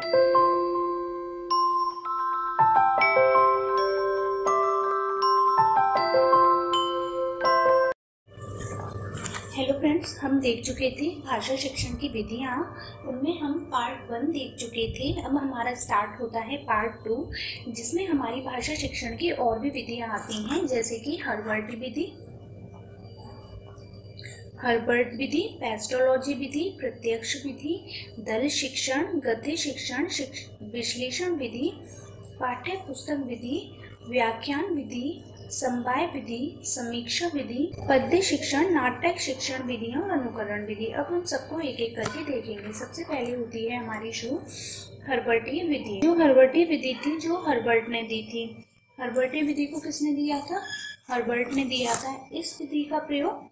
Hello friends हम देख चुके थे भाषा शिक्षण की विधियाँ। उनमें हम पार्ट वन देख चुके थे। अब हमारा स्टार्ट होता है पार्ट टू जिसमें हमारी भाषा शिक्षण की और भी विधियाँ आती हैं, जैसे कि हर्बर्ट विधि। हर्बर्ट विधि, पेस्ट्रोलॉजी विधि, प्रत्यक्ष विधि, दल शिक्षण, गति शिक्षण विश्लेषण विधि पाठ्य पुस्तक विधि, व्याख्यान विधि समवाय विधि, समीक्षा विधि, पद्य शिक्षण, नाटक शिक्षण विधियाँ और अनुकरण विधि। अब हम सबको एक एक करके देखेंगे। सबसे पहले होती है हमारी शो हर्बर्टी विधि। जो हर्बर्टी विधि थी, जो हर्बर्ट ने दी थी। हर्बर्टी विधि को किसने दिया था? हर्बर्ट ने दिया था। इस विधि का प्रयोग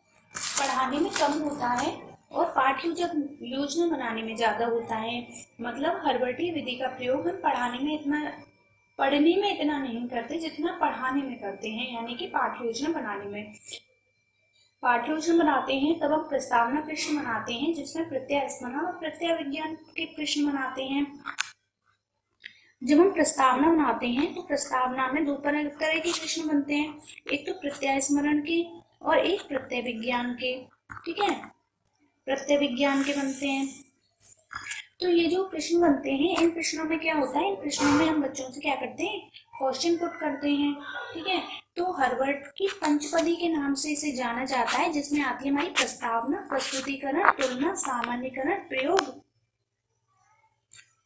पढ़ाने में कम होता है और पाठ योजक योजना बनाने में ज़्यादा होता है मतलब हर्बर्टी विधि का प्रयोग हम पढ़ाने में इतना, पढ़ने में इतना नहीं करते जितना पढ़ाने में करते हैं, यानी कि पाठ्य योजना बनाने में। पाठ्य योजना बनाते हैं तब हम प्रस्तावना प्रश्न बनाते हैं, जिसमें प्रत्यय स्मरण और प्रत्यय विज्ञान के प्रश्न बनाते हैं। जब हम प्रस्तावना बनाते हैं तो प्रस्तावना में दो तरह के प्रश्न बनते हैं। एक तो प्रत्यय स्मरण के और एक प्रत्यय विज्ञान के, ठीक है? प्रत्यय विज्ञान के बनते हैं। तो ये जो प्रश्न बनते हैं, इन प्रश्नों में क्या होता है? इन प्रश्नों में हम बच्चों से क्या करते हैं? क्वेश्चन पुट करते हैं, ठीक है? तो हरवर्ड की पंचपदी के नाम से इसे जाना जाता है, जिसमें आती है हमारी प्रस्तावना, प्रस्तुतिकरण, तुलना, सामान्यकरण, प्रयोग।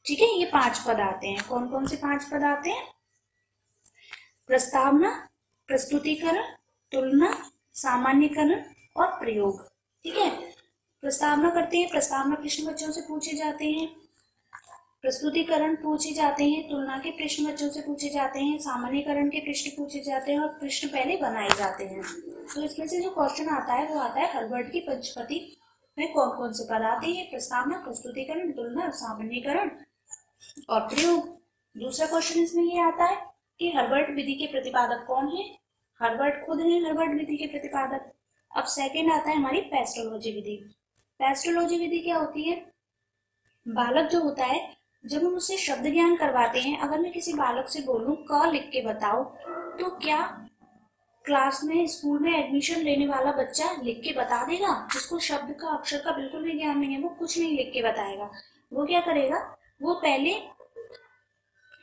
ठीक है? ये पाँच पद आते हैं। कौन कौन से पाँच पद आते हैं? प्रस्तावना, प्रस्तुतिकरण, तुलना सामान्यकरण और प्रयोग। ठीक है? प्रस्तावना करते हैं, प्रस्तावना प्रश्न बच्चों से पूछे जाते हैं। प्रस्तुतिकरण पूछे जाते हैं, तुलना के प्रश्न बच्चों से पूछे जाते हैं, सामान्यकरण के प्रश्न पूछे जाते हैं और प्रश्न पहले बनाए जाते हैं। तो इसमें से जो क्वेश्चन आता है, वो आता है हर्बर्ट की पंचपति में कौन कौन से पद आते हैं? प्रस्तावना, प्रस्तुतिकरण, तुलना, सामान्यकरण और प्रयोग। दूसरा क्वेश्चन इसमें ये आता है कि हर्बर्ट विधि के प्रतिपादक कौन है? हर्बर्ट खुद है हर्बर्ट विधि के प्रतिपादक। अब सेकेंड आता है हमारी पेस्ट्रोलॉजी विधि। पेस्ट्रोलॉजी विधि क्या होती है? बालक जो होता है, जब हम उससे शब्द ज्ञान करवाते हैं, अगर मैं किसी बालक से बोलूँ, क लिख के बताओ तो क्या क्लास में स्कूल में एडमिशन लेने वाला बच्चा लिख के बता देगा? जिसको शब्द का, अक्षर का बिल्कुल भी ज्ञान नहीं है, वो कुछ नहीं लिख के बताएगा। वो क्या करेगा? वो पहले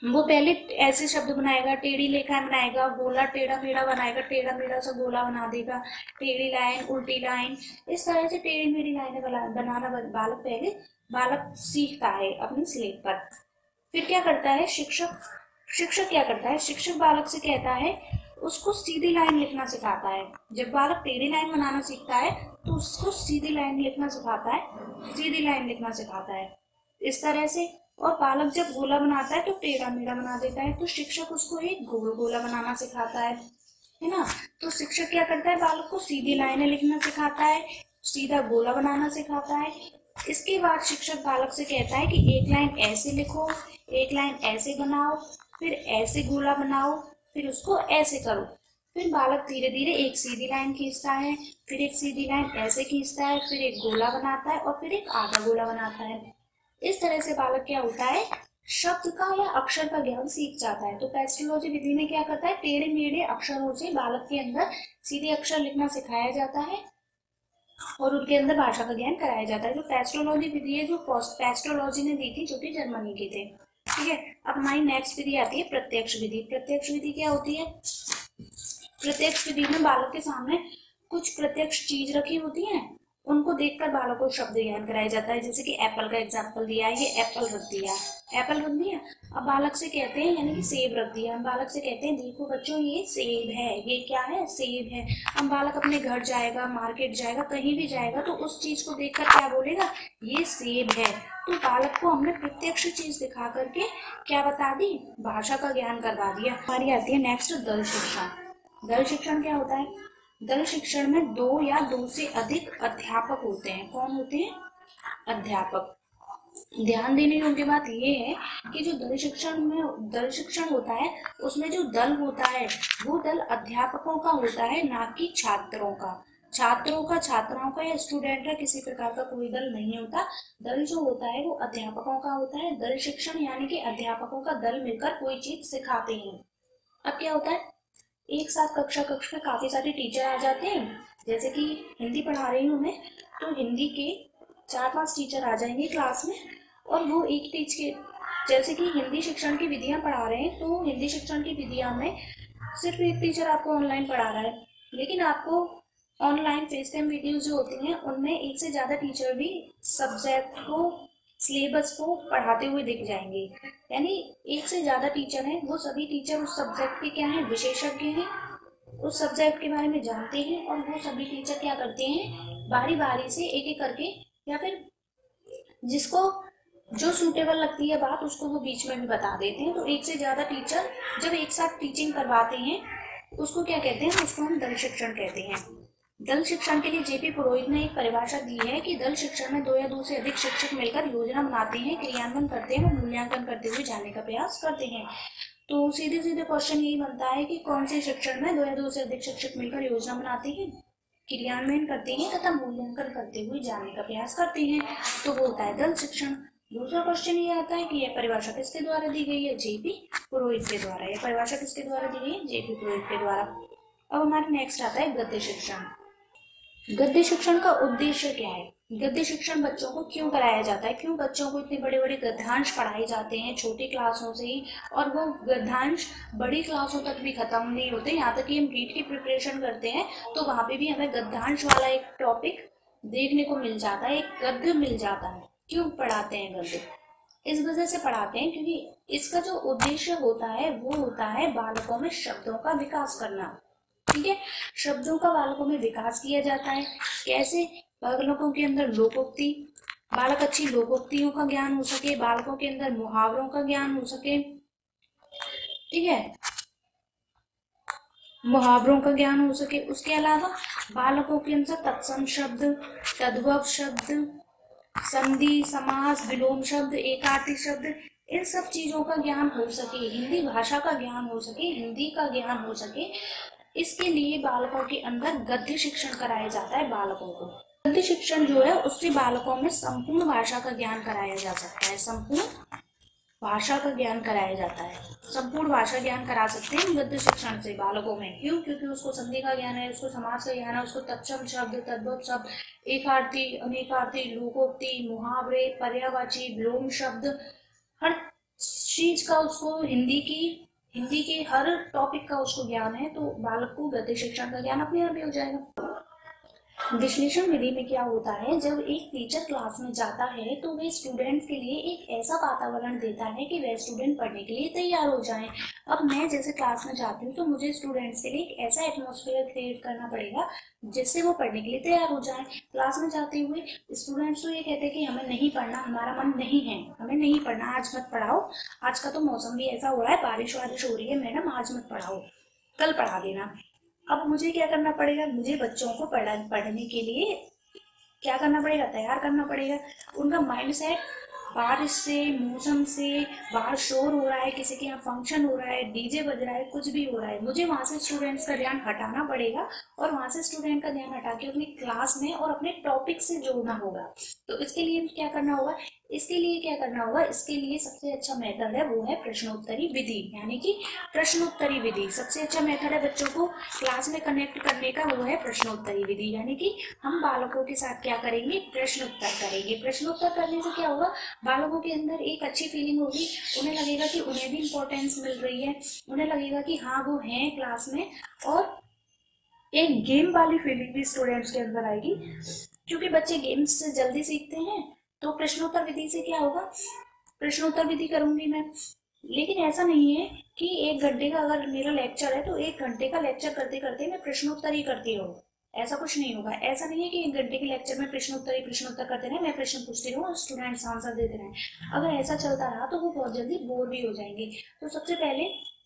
वो पहले ऐसे शब्द बनाएगा, टेढ़ी लेखा बनाएगा, गोला टेढ़ा मेढ़ा बनाएगा, टेढ़ा मेढ़ा सा गोला बना देगा, टेढ़ी लाइन, उल्टी लाइन, इस तरह से टेढ़ी मेढ़ी लाइनें बनाना बालक पहले, बालक सीखता है अपनी स्लेट पर। फिर क्या करता है, शिक्षक शिक्षक क्या करता है, शिक्षक बालक से कहता है, उसको सीधी लाइन लिखना सिखाता है। जब बालक टेढ़ी लाइन बनाना सीखता है तो उसको सीधी लाइन लिखना सिखाता है, सीधी लाइन लिखना सिखाता है। इस तरह से और बालक जब गोला बनाता है तो टेढ़ा मेढ़ा बना देता है तो शिक्षक उसको एक गोल गोला बनाना सिखाता है है ना? तो शिक्षक क्या करता है, बालक को सीधी लाइनें लिखना सिखाता है, सीधा गोला बनाना सिखाता है। इसके बाद शिक्षक बालक से कहता है कि एक लाइन ऐसे लिखो, एक लाइन ऐसे बनाओ, फिर ऐसे गोला बनाओ, फिर उसको ऐसे करो। फिर बालक धीरे धीरे एक सीधी लाइन खींचता है, फिर एक सीधी लाइन ऐसे खींचता है, फिर एक गोला बनाता है और फिर एक आधा गोला बनाता है। इस तरह से बालक क्या होता है? शब्द का या अक्षर का ज्ञान सीख जाता है। तो पेस्ट्रोलॉजी विधि में क्या करता है? टेढ़े मेढ़े अक्षरों से बालक के अंदर सीधे अक्षर लिखना सिखाया जाता है और उनके अंदर भाषा का ज्ञान कराया जाता है। जो पेस्ट्रोलॉजी विधि है, जो पेस्ट्रोलॉजी ने दी थी, जो कि जर्मनी के थे। ठीक है? अब हमारी नेक्स्ट विधि आती है प्रत्यक्ष विधि। प्रत्यक्ष विधि क्या होती है? प्रत्यक्ष विधि में बालक के सामने कुछ प्रत्यक्ष चीज़ रखी होती है। उनको देखकर बालों को शब्द ज्ञान कराया जाता है। जैसे कि एप्पल का एग्ज़ाम्पल दिया, ये एप्पल रख दिया। एप्पल रख दिया? अब बालक से कहते हैं, यानी कि सेब रख दिया। हम बालक से कहते हैं, देखो बच्चों, ये सेब है, ये क्या है? सेब है। हम बालक अपने घर जाएगा मार्केट जाएगा, कहीं भी जाएगा तो उस चीज़ को देखकर क्या बोलेगा? ये सेब है। तो बालक को हमने प्रत्यक्ष चीज़ दिखा करके क्या बता दी? भाषा का ज्ञान करवा दिया। हमारी आती है नेक्स्ट दल शिक्षण दल शिक्षण क्या होता है? दल शिक्षण में दो या दो से अधिक अध्यापक होते हैं। कौन होते हैं? अध्यापक। ध्यान देने योग्य बात यह है कि जो दल शिक्षण में दल शिक्षण होता है, उसमें जो दल होता है, वो दल अध्यापकों का होता है, ना कि छात्रों का। छात्रों का, छात्राओं का या स्टूडेंट का किसी प्रकार का कोई दल नहीं होता। दल जो होता है, वो अध्यापकों का होता है। दल शिक्षण यानी कि अध्यापकों का दल मिलकर कोई चीज़ सिखाते हैं। अब क्या होता है? एक साथ कक्षा कक्ष में काफ़ी सारे टीचर आ जाते हैं। जैसे कि हिंदी पढ़ा रही हूँ मैं तो हिंदी के चार पाँच टीचर आ जाएँगे क्लास में। और वो एक टीच के, जैसे कि हिंदी शिक्षण की विधियाँ पढ़ा रहे हैं तो हिंदी शिक्षण की विधियाँ में सिर्फ़ एक टीचर आपको ऑनलाइन पढ़ा रहा है। लेकिन आपको ऑनलाइन फेस टाइम वीडियोज़ जो होती हैं, उनमें एक से ज़्यादा टीचर भी सब्जेक्ट को सिलेबस को पढ़ाते हुए दिख जाएँगे। यानी एक से ज़्यादा टीचर हैं, वो सभी टीचर उस सब्जेक्ट के क्या हैं, विशेषज्ञ हैं। उस सब्जेक्ट के बारे में जानते हैं और वो सभी टीचर क्या करते हैं, बारी बारी से एक एक करके या फिर जिसको, जो सूटेबल लगती है बात, उसको वो बीच में भी बता देते हैं। तो एक से ज़्यादा टीचर जब एक साथ टीचिंग करवाते हैं, उसको क्या कहते हैं, उसको हम दल शिक्षण कहते हैं। दल शिक्षण के लिए जेपी पुरोहित ने एक परिभाषा दी है कि दल शिक्षण में दो या दो से अधिक शिक्षक मिलकर योजना बनाते हैं, क्रियान्वयन करते हैं और मूल्यांकन करते हुए जाने का प्रयास करते हैं। तो सीधे सीधे क्वेश्चन यही बनता है कि कौन से शिक्षण में दो या दो से अधिक शिक्षक मिलकर योजना बनाते हैं, क्रियान्वयन करते हैं तथा मूल्यांकन करते हुए जाने का प्रयास करते हैं। तो वो होता है दल शिक्षण। दूसरा क्वेश्चन ये आता है कि यह परिभाषा किसके द्वारा दी गई है? जेपी पुरोहित के द्वारा। यह परिभाषा किसके द्वारा दी गई है? जेपी पुरोहित के द्वारा। अब हमारा नेक्स्ट आता है गद्य शिक्षण। गद्य शिक्षण का उद्देश्य क्या है? गद्य शिक्षण बच्चों को क्यों कराया जाता है? क्यों बच्चों को इतने बड़े बड़े गद्यांश पढ़ाए जाते हैं छोटी क्लासों से ही? और वो गद्यांश बड़ी क्लासों तक भी खत्म नहीं होते, यहाँ तक कि हम रीट की प्रिपरेशन करते हैं तो वहाँ पे भी हमें गद्यांश वाला एक टॉपिक देखने को मिल जाता है, एक गद्य मिल जाता है। क्यों पढ़ाते हैं गद्य? इस वजह से पढ़ाते हैं क्योंकि इसका जो उद्देश्य होता है, वो होता है बालकों में शब्दों का विकास करना। ठीक है? शब्दों का बालकों में विकास किया जाता है। कैसे? बालकों के अंदर लोकोक्ति, बालक अच्छी लोकोक्तियों का ज्ञान हो सके, बालकों के अंदर मुहावरों का ज्ञान हो सके। ठीक है? मुहावरों का ज्ञान हो सके। उसके अलावा बालकों के अंदर तत्सम शब्द, तद्भव शब्द, संधि, समास, विलोम शब्द एकार्थी शब्द, इन सब चीज़ों का ज्ञान हो सके। हिंदी भाषा का ज्ञान हो सके, हिंदी का ज्ञान हो सके। इसके लिए बालकों के अंदर गद्य शिक्षण कराया जाता है बालकों को। गद्य शिक्षण जो है, उससे बालकों में संपूर्ण भाषा का ज्ञान कराया जा सकता है। संपूर्ण भाषा का ज्ञान कराया जाता है। संपूर्ण भाषा ज्ञान करा सकते हैं गद्य शिक्षण से बालकों में। क्यों? क्योंकि उसको संधि का ज्ञान है, उसको समाज का ज्ञान है, उसको तत्सम, शब्द तद्भुत शब्द, एकार्थी, अनेकार्थी, लोकोक्ति, मुहावरे, पर्यावाची व्योम शब्द, हर चीज़ का उसको हिंदी की हिंदी के हर टॉपिक का उसको ज्ञान है तो बालक को गद्य शिक्षा का ज्ञान अपने आप ही हो जाएगा। विश्लेषण विधि में क्या होता है, जब एक टीचर क्लास में जाता है तो वे स्टूडेंट्स के लिए एक ऐसा वातावरण देता है कि वह स्टूडेंट पढ़ने के लिए तैयार हो जाए। अब मैं जैसे क्लास में जाती हूँ तो मुझे स्टूडेंट्स के लिए एक ऐसा एटमोसफेयर क्रिएट करना पड़ेगा, जिससे वो पढ़ने के लिए तैयार हो जाए। क्लास में जाते हुए स्टूडेंट्स तो ये कहते हैं कि हमें नहीं पढ़ना, हमारा मन नहीं है, हमें नहीं पढ़ना, आज मत पढ़ाओ, आज का तो मौसम भी ऐसा हो रहा है बारिश वारिश हो रही है, मैडम, आज मत पढ़ाओ, कल पढ़ा देना। अब मुझे क्या करना पड़ेगा? मुझे बच्चों को पढ़ा, पढ़ने के लिए क्या करना पड़ेगा? तैयार करना पड़ेगा। उनका माइंड सेट बारिश से, मौसम से, बाहर शोर हो रहा है, किसी के यहाँ फ़ंक्शन हो रहा है डीजे बज रहा है, कुछ भी हो रहा है। मुझे वहाँ से स्टूडेंट्स का ध्यान हटाना पड़ेगा और वहाँ से स्टूडेंट का ध्यान हटा के अपनी क्लास में और अपने टॉपिक से जोड़ना होगा। तो इसके लिए क्या करना होगा? इसके लिए क्या करना होगा? इसके लिए सबसे अच्छा मेथड है, वो है प्रश्नोत्तरी विधि। यानी कि प्रश्नोत्तरी विधि। सबसे अच्छा मेथड है बच्चों को क्लास में कनेक्ट करने का, वो है प्रश्नोत्तरी विधि। यानी कि हम बालकों के साथ क्या करेंगे? प्रश्नोत्तर करेंगे। प्रश्नोत्तर करने से क्या होगा? बालकों के अंदर एक अच्छी फीलिंग होगी। उन्हें लगेगा कि उन्हें भी इम्पोर्टेंस मिल रही है। उन्हें लगेगा कि हाँ वो हैं क्लास में और एक गेम वाली फीलिंग भी स्टूडेंट्स के अंदर आएगी। क्योंकि बच्चे गेम्स से जल्दी सीखते हैं। तो प्रश्नोत्तर विधि से क्या होगा? प्रश्नोत्तर विधि करूँगी मैं। लेकिन ऐसा नहीं है कि एक घंटे का अगर मेरा लेक्चर है तो एक घंटे का लेक्चर करते करते मैं प्रश्नोत्तर ही करती रहूँ। ऐसा कुछ नहीं होगा। ऐसा नहीं है कि एक घंटे के लेक्चर में प्रश्नोत्तर ही प्रश्नोत्तर करते रहे, मैं प्रश्न पूछती रहूँ और स्टूडेंट्स आंसर देते रहे। अगर ऐसा चलता रहा तो वो बहुत जल्दी बोर भी हो जाएँगे। तो सबसे पहले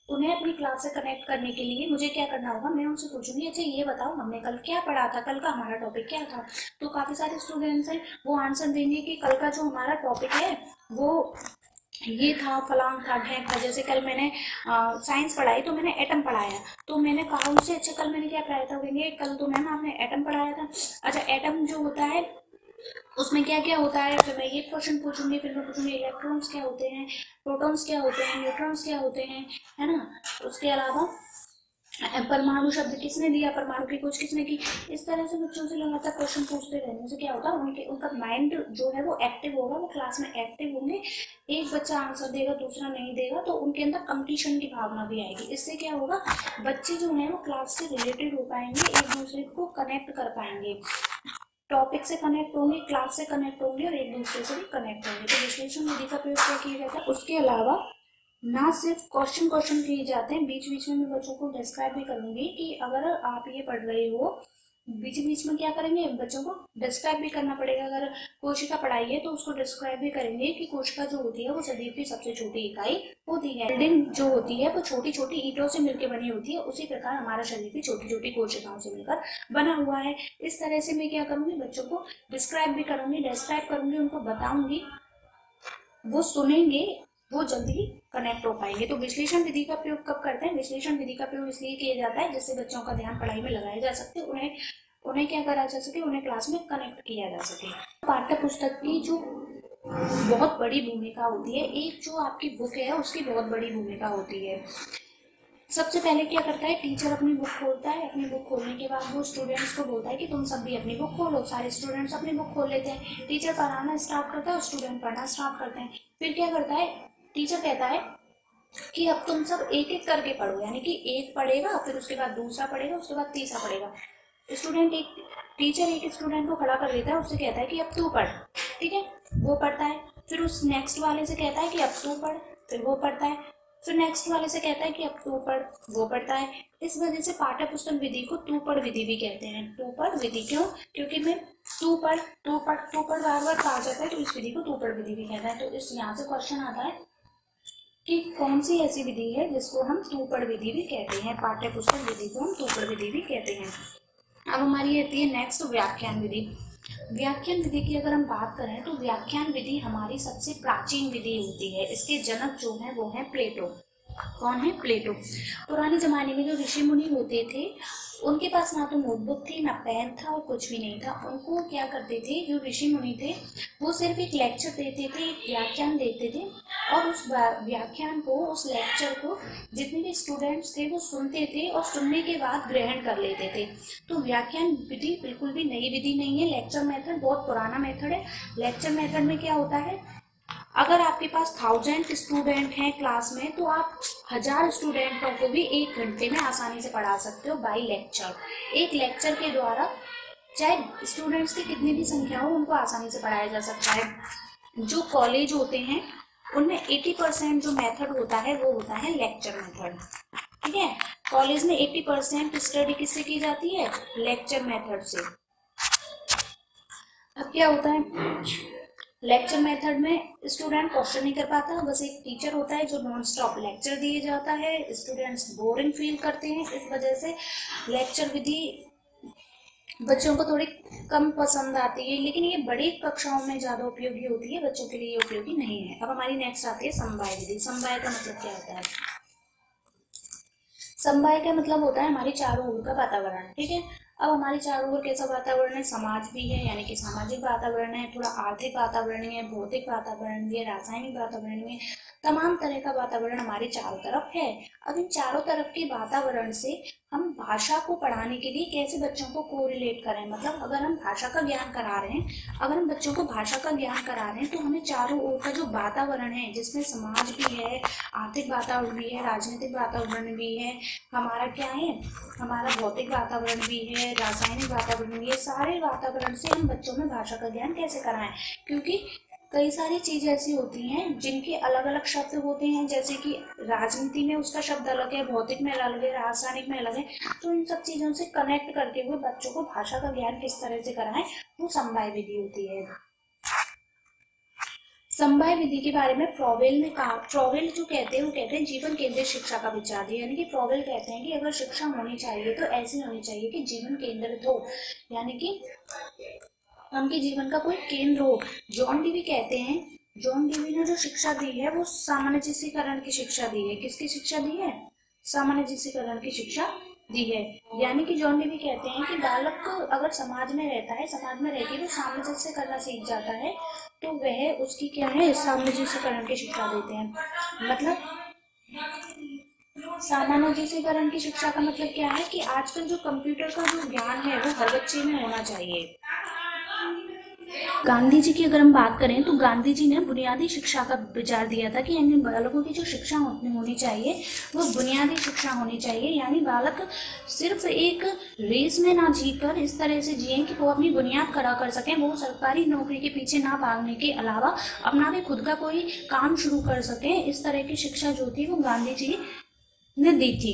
उन्हें अपनी क्लास से कनेक्ट करने के लिए मुझे क्या करना होगा? मैं उनसे पूछूँगी अच्छा ये बताओ, हमने कल क्या पढ़ा था? कल का हमारा टॉपिक क्या था? तो काफ़ी सारे स्टूडेंट्स हैं, वो आंसर देंगे कि कल का जो हमारा टॉपिक है, वो ये था, फलांग था, ढैक था। जैसे कल मैंने साइंस पढ़ाई तो मैंने एटम पढ़ाया। तो मैंने कहा उनसे अच्छा कल मैंने क्या पढ़ाया था? कहेंगे, कल तो मैम आपने एटम पढ़ाया था। अच्छा एटम जो होता है उसमें क्या क्या होता है? फिर मैं ये क्वेश्चन पूछूँगी, फिर मैं पूछूँगी इलेक्ट्रॉन्स क्या होते हैं प्रोटॉन्स क्या होते हैं न्यूट्रॉन्स क्या होते हैं, है ना? उसके अलावा परमाणु शब्द किसने दिया? परमाणु की खोज किसने की? इस तरह से बच्चों से लगातार क्वेश्चन पूछते रहने से क्या होगा उनके, उनका माइंड जो है वो एक्टिव होगा, वो क्लास में एक्टिव होंगे। एक बच्चा आंसर देगा, दूसरा नहीं देगा तो उनके अंदर कंपटीशन की भावना भी आएगी। इससे क्या होगा? बच्चे जो है वो क्लास से रिलेटेड हो पाएँगे, एक दूसरे को कनेक्ट कर पाएँगे। टॉपिक से कनेक्ट होंगे क्लास से कनेक्ट होंगे और एक दूसरे से भी कनेक्ट होंगे। तो विश्लेषण विधि का प्रयोग क्या किया जाता है? उसके अलावा ना सिर्फ़ क्वेश्चन क्वेश्चन किए जाते हैं बीच बीच में मैं बच्चों को डिस्क्राइब भी करूँगी कि अगर आप ये पढ़ रहे हो बीच बीच में क्या करेंगे? बच्चों को डिस्क्राइब भी करना पड़ेगा। अगर कोशिका पढ़ाई है तो उसको डिस्क्राइब भी करेंगे कि कोशिका जो होती है, वो शरीर की सबसे छोटी इकाई होती है। बिल्डिंग जो होती है, वो छोटी छोटी ईटों से मिलकर बनी होती है। उसी प्रकार हमारा शरीर भी छोटी छोटी कोशिकाओं से मिलकर बना हुआ है। इस तरह से मैं क्या करूँगी? बच्चों को डिस्क्राइब भी करूँगी डिस्क्राइब करूँगी, उनको बताऊँगी। वो सुनेंगे, वो जल्दी कनेक्ट हो पाएँगे। तो विश्लेषण विधि का प्रयोग कब करते हैं? विश्लेषण विधि का प्रयोग इसलिए किया जाता है जिससे बच्चों का ध्यान पढ़ाई में लगाया जा सकते उन्हें उन्हें क्या करा जा सके? उन्हें क्लास में कनेक्ट किया जा सके। पाठ्य पुस्तक की जो बहुत बड़ी भूमिका होती है, एक जो आपकी बुक है, उसकी बहुत बड़ी भूमिका होती है। सबसे पहले क्या करता है? टीचर अपनी बुक खोलता है। अपनी बुक खोलने के बाद वो स्टूडेंट्स को बोलता है कि तुम सब भी अपनी बुक खोलो। सारे स्टूडेंट्स अपनी बुक खोल लेते हैं। टीचर पढ़ाना स्टार्ट करता है और स्टूडेंट पढ़ना स्टार्ट करते हैं। फिर क्या करता है? टीचर कहता है कि अब तुम सब एक एक करके पढ़ो, यानी कि एक पढ़ेगा, फिर उसके बाद दूसरा पढ़ेगा, उसके बाद तीसरा पढ़ेगा। स्टूडेंट एक, टीचर एक स्टूडेंट को खड़ा कर देता है, उससे कहता है कि अब तू पढ़, ठीक है? वो पढ़ता है, फिर उस नेक्स्ट वाले से कहता है कि अब तू पढ़, फिर वो पढ़ता है, फिर नेक्स्ट वाले से कहता है कि अब तू पढ़, वो पढ़ता है। इस वजह से पाठ्य पुस्तक विधि को तू पढ़ विधि भी कहते हैं। तू पढ़ विधि क्यों? क्योंकि मैं तू पढ़ तू पढ़ तू पढ़ बार बार कहा जाता है तो इस विधि को तू पढ़ विधि भी कहता है। तो इस यहाँ से क्वेश्चन आता है कि कौन सी ऐसी विधि है जिसको हम तूपड़ विधि भी कहते हैं पाठ्य पुस्तक विधि को हम तूपड़ विधि भी कहते हैं। अब हमारी रहती है नेक्स्ट व्याख्यान विधि। व्याख्यान विधि की अगर हम बात करें तो व्याख्यान विधि हमारी सबसे प्राचीन विधि होती है। इसके जनक जो है, वो है प्लेटो। कौन है? प्लेटो पुराने जमाने में जो ऋषि मुनि होते थे, उनके पास ना तो नोटबुक थी, ना पेन था और कुछ भी नहीं था। उनको क्या करते थे, जो ऋषि मुनि थे, वो सिर्फ़ एक लेक्चर देते थे, एक व्याख्यान देते थे और उस व्याख्यान को, उस लेक्चर को जितने भी स्टूडेंट्स थे, वो सुनते थे और सुनने के बाद ग्रहण कर लेते थे। तो व्याख्यान विधि बिल्कुल भी नई विधि नहीं है। लेक्चर मेथड बहुत पुराना मेथड है। लेक्चर मेथड में क्या होता है? अगर आपके पास थाउज़ेंड स्टूडेंट हैं क्लास में तो आप हज़ार स्टूडेंटों को भी एक घंटे में आसानी से पढ़ा सकते हो बाई लेक्चर एक लेक्चर के द्वारा चाहे स्टूडेंट्स की कितनी भी संख्या हो, उनको आसानी से पढ़ाया जा सकता है. जो कॉलेज होते हैं, उनमें 80 परसेंट जो मेथड होता है, वो होता है लेक्चर मेथड ठीक है? कॉलेज में 80 परसेंट स्टडी किससे की जाती है? लेक्चर मेथड से. अब क्या होता है? लेक्चर मेथड में स्टूडेंट क्वेश्चन नहीं कर पाता, बस एक टीचर होता है जो नॉन स्टॉप लेक्चर दिए जाता है। स्टूडेंट्स बोरिंग फील करते हैं इस वजह से। लेक्चर विधि बच्चों को थोड़ी कम पसंद आती है, लेकिन ये बड़ी कक्षाओं में ज़्यादा उपयोगी होती है, बच्चों के लिए उपयोगी नहीं है। अब हमारी नेक्स्ट आती है समवाय विधि। समवाय का मतलब क्या होता है? समवाय का मतलब होता है हमारी चारों ओर का वातावरण, ठीक है? अब हमारे चारों ओर कैसा वातावरण है? समाज भी है, यानी कि सामाजिक वातावरण है, थोड़ा आर्थिक वातावरण है, भौतिक वातावरण भी है, रासायनिक वातावरण भी है। तमाम तरह का वातावरण हमारे चारों तरफ़ है। अब इन चारों तरफ़ के वातावरण से हम भाषा को पढ़ाने के लिए कैसे बच्चों को कोरिलेट करें? मतलब अगर हम भाषा का ज्ञान करा रहे हैं, अगर हम बच्चों को भाषा का ज्ञान करा रहे हैं तो हमें चारों ओर का जो वातावरण है, जिसमें समाज भी है, आर्थिक वातावरण भी है, राजनीतिक वातावरण भी है, हमारा क्या है? हमारा भौतिक वातावरण भी है, रासायनिक वातावरण भी है, सारे वातावरण से हम बच्चों में भाषा का ज्ञान कैसे कराएँ? क्योंकि कई सारी चीज़ ऐसी होती हैं जिनके अलग अलग शब्द होते हैं, जैसे कि राजनीति में उसका शब्द अलग है, भौतिक में अलग है, रासायनिक में अलग है। तो इन सब चीज़ों से कनेक्ट करके हुए बच्चों को भाषा का ज्ञान किस तरह से कराएँ, वो समवाय विधि होती है। समवाय विधि के बारे में फ्रॉवेल ने कहा प्रोवेल जो कहते हैं, वो कहते हैं जीवन केंद्रित शिक्षा का विचार। है यानी कि फ्रॉवेल कहते हैं कि अगर शिक्षा होनी चाहिए तो ऐसी होनी चाहिए कि जीवन केंद्रित हो। यानी कि उनके जीवन का कोई केंद्र हो। जॉन डीवी कहते हैं, जॉन डीवी ने जो शिक्षा दी है, वो सामान्य जिसीकरण की शिक्षा दी है। किसकी शिक्षा दी है? सामान्य जिसीकरण की शिक्षा दी है। यानी कि जॉन डीवी कहते हैं कि बालक अगर समाज में रहता है, समाज में रहकर वो सामंजस्य करना सीख जाता है तो वह उसकी क्या है? सामंजस्यकरण की शिक्षा देते हैं। मतलब सामान्यजीकरण की शिक्षा का मतलब क्या है कि आजकल जो कंप्यूटर का जो ज्ञान है, वो हर बच्चे में होना चाहिए। गांधी जी की अगर हम बात करें तो गांधी जी ने बुनियादी शिक्षा का विचार दिया था कि यानी बालकों की जो शिक्षा होनी चाहिए, वो बुनियादी शिक्षा होनी चाहिए। यानी बालक सिर्फ़ एक रेस में ना जीकर इस तरह से जिए कि वो अपनी बुनियाद खड़ा कर सकें, वो सरकारी नौकरी के पीछे ना भागने के अलावा अपना भी खुद का कोई काम शुरू कर सके। इस तरह की शिक्षा जो थी वो गांधी जी ने दी थी।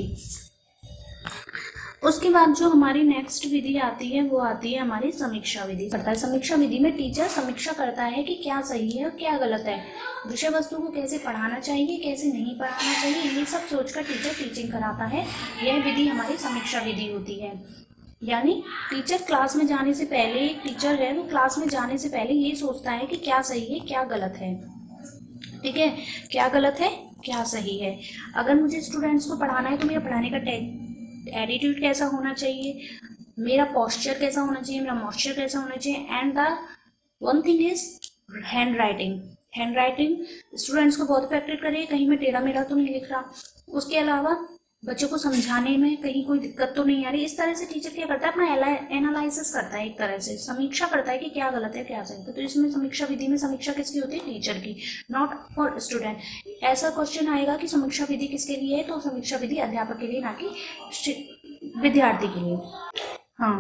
उसके बाद जो हमारी नेक्स्ट विधि आती है, वो आती है हमारी समीक्षा विधि। करता है। समीक्षा विधि में टीचर समीक्षा करता है कि क्या सही है और क्या गलत है। विषय वस्तु को कैसे पढ़ाना चाहिए, कैसे नहीं पढ़ाना चाहिए, ये सब सोचकर टीचर टीचिंग कराता है। यह विधि हमारी समीक्षा विधि होती है। यानी टीचर क्लास में जाने से पहले, एक टीचर है, वो क्लास में जाने से पहले ये सोचता है कि क्या सही है, क्या गलत है। ठीक है? क्या गलत है, क्या सही है? अगर मुझे स्टूडेंट्स को पढ़ाना है तो मेरा पढ़ाने का एटीट्यूड कैसा होना चाहिए, मेरा पॉस्चर कैसा होना चाहिए, मेरा मॉस्चर कैसा होना चाहिए and the one thing is handwriting handwriting students को बहुत अफेक्टेड करे, कहीं मैं टेढ़ा मेढ़ा तो नहीं लिख रहा। उसके अलावा बच्चों को समझाने में कहीं कोई दिक्कत तो नहीं आ रही। इस तरह से टीचर क्या करता है? अपना एनालिसिस करता है एक तरह से। समीक्षा करता है कि क्या गलत है, क्या सही। है तो इसमें समीक्षा विधि में समीक्षा किसकी होती है? टीचर की नॉट फॉर स्टूडेंट ऐसा क्वेश्चन आएगा कि समीक्षा विधि किसके लिए है? तो समीक्षा विधि अध्यापक के लिए, ना कि विद्यार्थी के लिए। हाँ।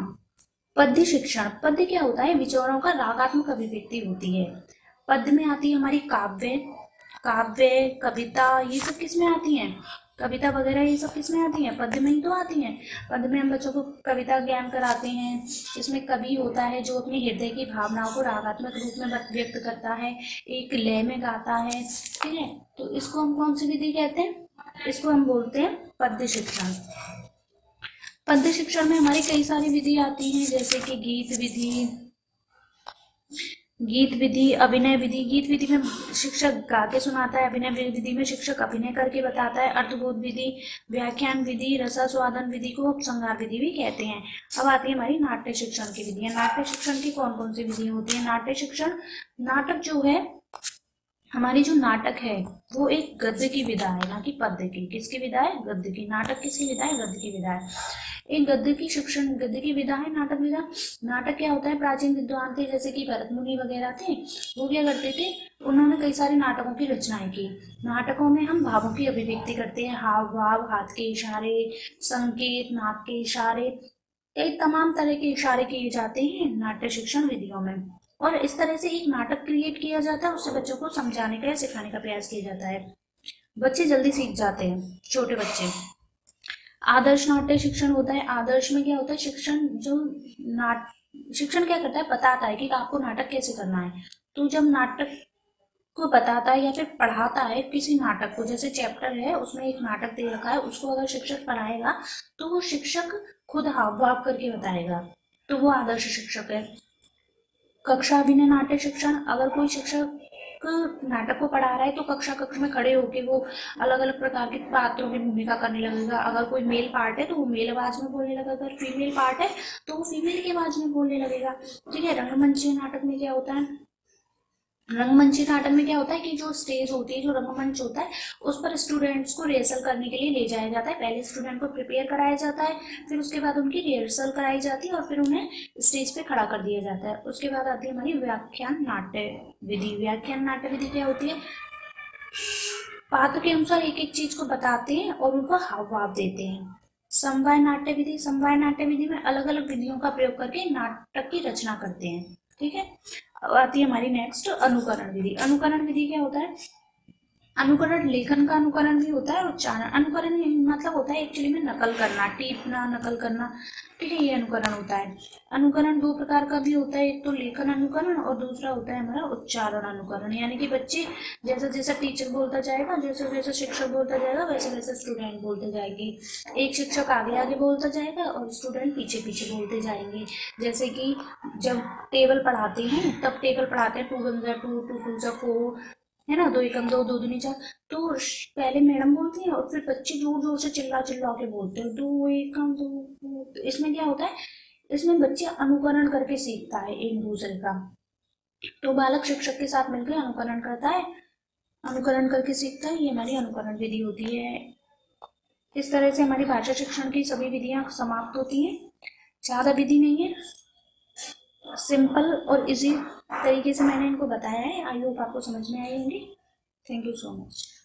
पद्य शिक्षण। पद्य क्या होता है? विचारों का रागात्मक अभिव्यक्ति होती है। पद्य में आती है हमारी काव्य काव्य, कविता, ये सब किसमें आती हैं? कविता वगैरह ये सब किसमें आती हैं? पद्य में ही तो आती हैं। पद्य में हम बच्चों को कविता ज्ञान कराते हैं इसमें कवि होता है जो अपने हृदय की भावनाओं को रागात्मक रूप में व्यक्त करता है, एक लय में गाता है, ठीक है? तो इसको हम कौन सी विधि कहते हैं? इसको हम बोलते हैं पद्य शिक्षण। पद्य शिक्षण में हमारी कई सारी विधि आती हैं, जैसे कि गीत विधि गीत विधि, अभिनय विधि, गीत विधि में शिक्षक गा के सुनाता है, अभिनय विधि में शिक्षक अभिनय करके बताता है, अर्थबोध विधि, व्याख्यान विधि रसा स्वादन विधि को उपसंहार विधि भी कहते हैं। अब आती है हमारी नाट्य शिक्षण की विधि। नाट्य शिक्षण की कौन कौन सी विधि होती है? नाट्य शिक्षण, नाटक जो है हमारी जो नाटक है, वो एक गद्य की विधा है, ना कि पद्य की। किसकी विधा है? गद्य की। नाटक किसकी विधा है? गद्य की विधा है। एक गद्य की शिक्षण, गद्य की विधा है, नाटक विधा। नाटक क्या होता है? प्राचीन विद्वान थे, जैसे कि भरत मुनि वगैरह थे, वो क्या करते थे? उन्होंने कई सारे नाटकों की रचनाएँ की। नाटकों में हम भावों की अभिव्यक्ति करते हैं। हाव भाव, हाथ के इशारे, संकेत, नाक के इशारे कई तमाम तरह के इशारे किए जाते हैं नाट्य शिक्षण विधियों में। और इस तरह से एक नाटक क्रिएट किया जाता है, उससे बच्चों को समझाने का या सिखाने का प्रयास किया जाता है। बच्चे जल्दी सीख जाते हैं, छोटे बच्चे। आदर्श नाट्य शिक्षण होता है। आदर्श में क्या होता है? शिक्षण जो नाट, शिक्षण क्या करता है? बताता है कि आपको नाटक कैसे करना है। तो जब नाटक को बताता है या फिर पढ़ाता है किसी नाटक को, जैसे चैप्टर है, उसमें एक नाटक दे रखा है, उसको अगर शिक्षक पढ़ाएगा तो वो शिक्षक खुद हाव भाव करके बताएगा। तो वो आदर्श शिक्षक है। कक्षा अभिनय नाट्य शिक्षण, अगर कोई शिक्षक नाटक को पढ़ा रहा है तो कक्षा कक्ष में खड़े होके वो अलग अलग प्रकार के पात्रों की भूमिका करने लगेगा। अगर कोई मेल पार्ट है तो वो मेल आवाज़ में बोलने लगेगा। अगर फीमेल पार्ट है तो वो फीमेल की आवाज़ में बोलने लगेगा। ठीक है, रंगमंच नाटक में क्या होता है? रंगमंची नाटक में क्या होता है कि जो स्टेज होती है, जो रंगमंच होता है, उस पर स्टूडेंट्स को रिहर्सल करने के लिए ले जाया जाता है। पहले स्टूडेंट को प्रिपेयर कराया जाता है, फिर उसके बाद उनकी रिहर्सल कराई जाती है और फिर उन्हें स्टेज पे खड़ा कर दिया जाता है। उसके बाद आती है हमारी व्याख्यान नाट्य विधि। व्याख्यान नाट्य विधि क्या होती है? पात्र के अनुसार एक एक चीज़ को बताते हैं और उनको हाव भाव देते हैं। समवाय नाट्य विधि। समवाय नाट्य विधि में अलग अलग विधियों का प्रयोग करके नाटक की रचना करते हैं। ठीक है? आती है हमारी नेक्स्ट अनुकरण विधि। अनुकरण विधि क्या होता है? अनुकरण, लेखन का अनुकरण भी होता है उच्चारण अनुकरण मतलब होता है एक्चुअली में नकल करना, टीपना, नकल करना, ठीक है, ये अनुकरण होता है। अनुकरण दो प्रकार का भी होता है, एक तो लेखन अनुकरण और दूसरा होता है हमारा उच्चारण अनुकरण। यानी कि बच्चे जैसा जैसा टीचर बोलता जाएगा, जैसा जैसा शिक्षक बोलता जाएगा, वैसे वैसे स्टूडेंट बोलते जाएँगे। एक शिक्षक आगे आगे बोलता जाएगा और स्टूडेंट पीछे पीछे बोलते जाएँगे। जैसे कि जब टेबल पढ़ाते हैं, तब टेबल पढ़ाते हैं two one two two two four है ना, दो एकम दो दो दुनी चार। तो पहले मैडम बोलती है और फिर बच्चे ज़ोर ज़ोर से चिल्ला चिल्ला के बोलते हैं, दो एकम दो तो इसमें क्या होता है, इसमें बच्चे अनुकरण करके सीखता है एक दूसरे का। तो बालक शिक्षक के साथ मिलकर अनुकरण करता है, अनुकरण करके सीखता है, ये हमारी अनुकरण विधि होती है। इस तरह से हमारी भाषा शिक्षण की सभी विधियाँ समाप्त होती हैं। ज़्यादा विधि नहीं है सिंपल और इजी तरीके से मैंने इनको बताया है। आई होप आपको समझ में आई होंगी। Thank you so much